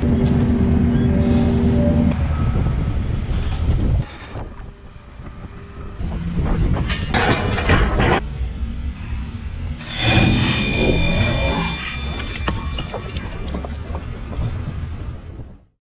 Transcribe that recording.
Yeah.